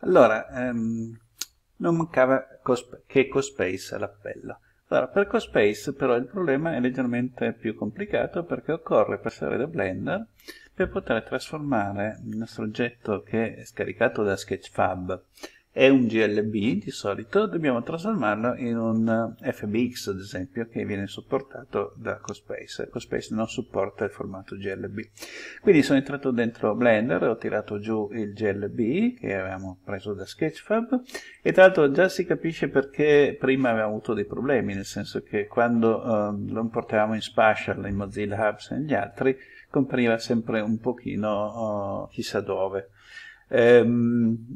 Allora, ehm, non mancava che CoSpace all'appello. Allora, per CoSpace però il problema è leggermente più complicato perché occorre passare da Blender per poter trasformare il nostro oggetto che è scaricato da Sketchfab è un GLB di solito, dobbiamo trasformarlo in un FBX ad esempio che viene supportato da CoSpace. CoSpace non supporta il formato GLB. Quindi sono entrato dentro Blender, ho tirato giù il GLB che avevamo preso da Sketchfab e tra l'altro già si capisce perché prima avevamo avuto dei problemi, nel senso che quando uh, lo importavamo in Spatial, in Mozilla Hubs e negli altri, compariva sempre un pochino uh, chissà dove. Ehm,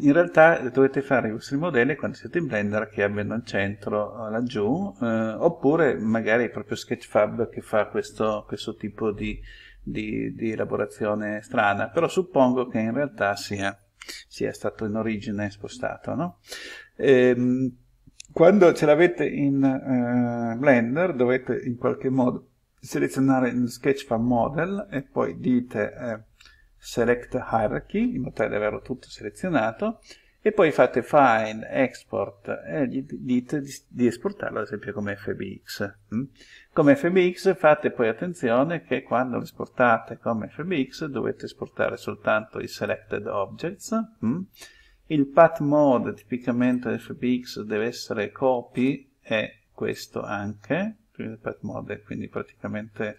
in realtà dovete fare i vostri modelli quando siete in Blender che abbiano il centro eh, laggiù, eh, oppure magari proprio Sketchfab che fa questo, questo tipo di, di, di, elaborazione strana, però suppongo che in realtà sia, sia stato in origine spostato. No? Ehm, quando ce l'avete in uh, Blender dovete in qualche modo selezionare Sketchfab Model e poi dite eh, select hierarchy in modo tale da averlo tutto selezionato e poi fate file, export e gli dite di, di esportarlo ad esempio come FBX. Mm? Come FBX fate poi attenzione che quando lo esportate come FBX dovete esportare soltanto i selected objects. Mm? Il path mode tipicamente FBX deve essere copy e questo anche, il path mode quindi praticamente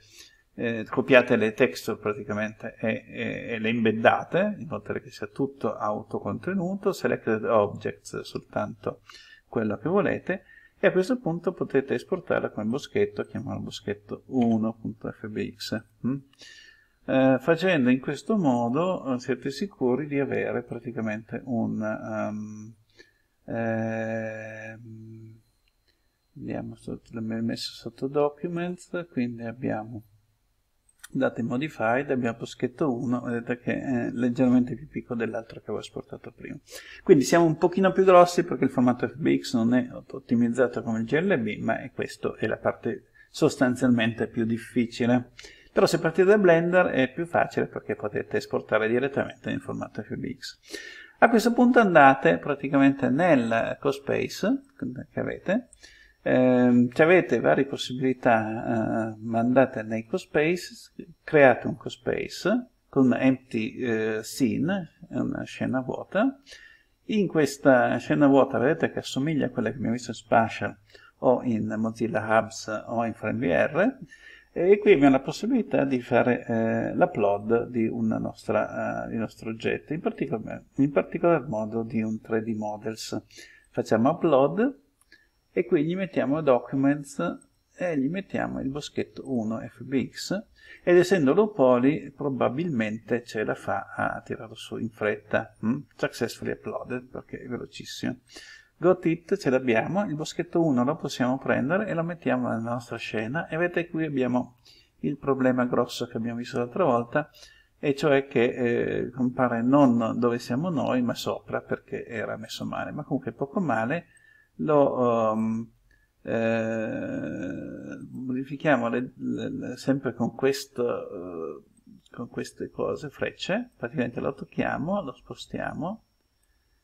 eh, copiate le texture praticamente e, e, e, le embeddate in modo che sia tutto autocontenuto, selected objects soltanto quello che volete e a questo punto potete esportarla come boschetto, chiamiamolo boschetto 1.fbx. Mm? Eh, facendo in questo modo eh, siete sicuri di avere praticamente un um, eh, andiamo sotto, messo sotto documents quindi abbiamo date modified abbiamo boschetto 1 vedete che è leggermente più piccolo dell'altro che avevo esportato prima. Quindi siamo un pochino più grossi perché il formato FBX non è ottimizzato come il GLB ma è questo è la parte sostanzialmente più difficile. Però se partite da Blender è più facile perché potete esportare direttamente in formato FBX a questo punto andate praticamente nel CoSpace che avete eh, avete varie possibilità, eh, mandate nei cospace, create un cospace con empty eh, scene, una scena vuota. In questa scena vuota vedete che assomiglia a quella che abbiamo visto in Spatial o in Mozilla Hubs o in FrameVR e qui abbiamo la possibilità di fare eh, l'upload di, uh, di un nostro oggetto, in particolar, in particolar modo di un 3D Models. Facciamo upload e qui gli mettiamo documents e gli mettiamo il boschetto 1 fbx ed essendo low poly probabilmente ce la fa a tirarlo su in fretta hm? successfully uploaded perché è velocissimo. Got it ce l'abbiamo il boschetto 1 lo possiamo prendere e lo mettiamo nella nostra scena. E vedete qui abbiamo il problema grosso che abbiamo visto l'altra volta e cioè che eh, compare non dove siamo noi ma sopra perché era messo male. Ma comunque poco male lo um, eh, modifichiamo le, le, sempre con, questo, uh, con queste cose, frecce, praticamente lo tocchiamo, lo spostiamo,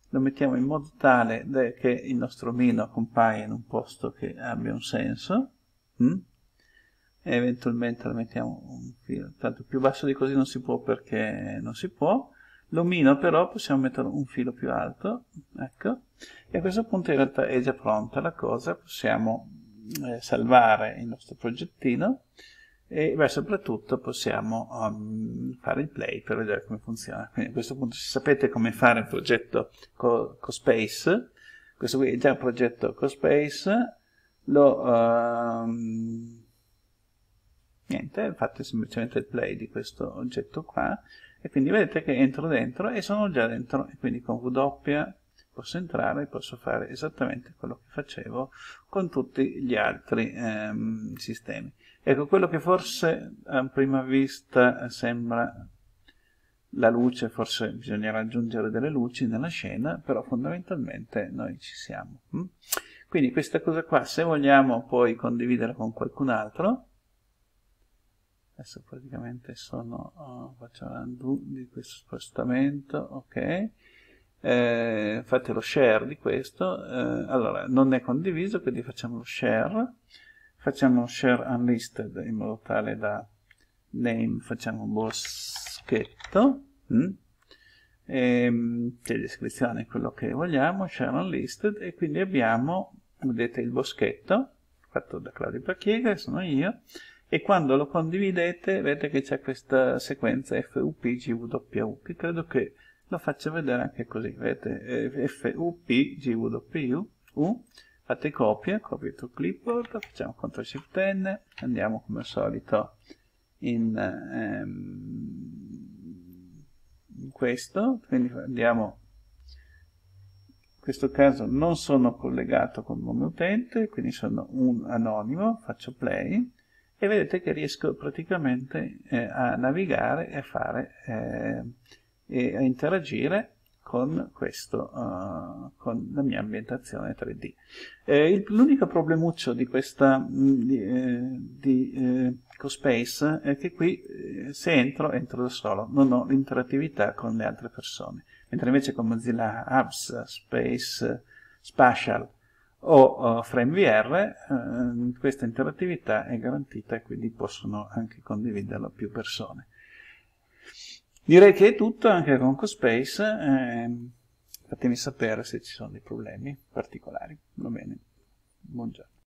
lo mettiamo in modo tale che il nostro omino compaia in un posto che abbia un senso, hm? e eventualmente lo mettiamo un filo, tanto più basso di così non si può perché non si può, L'omino però possiamo mettere un filo più alto, ecco, e a questo punto in realtà è già pronta la cosa, possiamo eh, salvare il nostro progettino e beh, soprattutto possiamo um, fare il play per vedere come funziona. Quindi a questo punto se sapete come fare un progetto CoSpace, co questo qui è già un progetto CoSpace, lo... Um, niente, fate semplicemente il play di questo oggetto qua e quindi vedete che entro dentro e sono già dentro e quindi con W posso entrare e posso fare esattamente quello che facevo con tutti gli altri ehm, sistemi. Ecco, quello che forse a prima vista sembra la luce, forse bisognerà aggiungere delle luci nella scena, però fondamentalmente noi ci siamo. Hm? Quindi questa cosa qua, se vogliamo poi condividere con qualcun altro, adesso praticamente sono oh, faccio l'undo di questo spostamento ok eh, fate lo share di questo, eh, allora non è condiviso, quindi facciamo lo share, facciamo lo share unlisted in modo tale da name facciamo boschetto, mm? e, ehm, c'è descrizione quello che vogliamo, share unlisted, e quindi abbiamo, vedete il boschetto, fatto da Claudio Pacchiega, sono io, e quando lo condividete vedete che c'è questa sequenza FUPGWU, che credo che lo faccia vedere anche così, vedete, FUPGWU, fate copia, copia to clipboard, facciamo CTRL SHIFT N, andiamo come al solito in, ehm, in questo, quindi andiamo. In questo caso non sono collegato con il nome utente, quindi sono un anonimo, faccio play e vedete che riesco praticamente eh, a navigare e a fare eh, e a interagire con questo, uh, con la mia ambientazione 3D. Eh, l'unico problemuccio di questa mm, di, eh, di eh, CoSpace è che qui eh, se entro, entro da solo, non ho l'interattività con le altre persone, mentre invece con Mozilla Apps, Space, Spatial o uh, FrameVR eh, questa interattività è garantita e quindi possono anche condividerlo più persone. Direi che è tutto anche con CoSpace, eh, fatemi sapere se ci sono dei problemi particolari. Va bene, buongiorno.